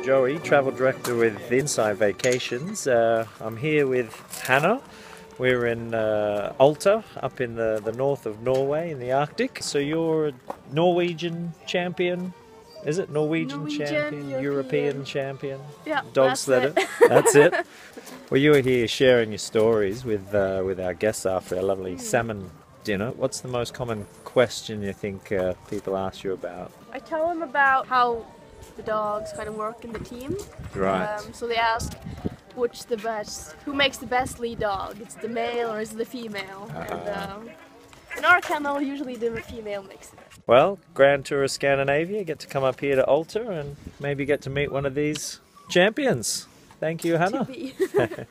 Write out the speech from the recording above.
I'm Joey, travel director with Insight Vacations. Uh, I'm here with Hannah. We're in uh, Alta, up in the, the north of Norway in the Arctic. So you're a Norwegian champion, is it? Norwegian, Norwegian, champion, European. European. champion, Yeah, dog that's sledder. it. That's it. Well, you were here sharing your stories with uh, with our guests after a lovely Hmm. salmon dinner. What's the most common question you think uh, people ask you about? I tell them about how the dogs kind of work in the team. Right. Um, so they ask which the best, who makes the best lead dog? It's the male or is it the female? And Ah. um, in our kennel, usually the female makes it. Well, Grand Tour of Scandinavia, get to come up here to Alta and maybe get to meet one of these champions. Thank you, Hannah.